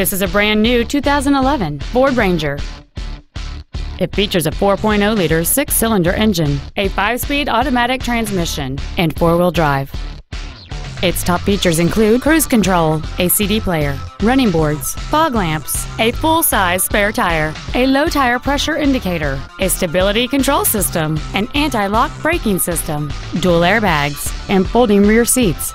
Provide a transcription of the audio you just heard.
This is a brand new 2011 Ford Ranger. It features a 4.0-liter six-cylinder engine, a five-speed automatic transmission, and four-wheel drive. Its top features include cruise control, a CD player, running boards, fog lamps, a full-size spare tire, a low tire pressure indicator, a stability control system, an anti-lock braking system, dual airbags, and folding rear seats.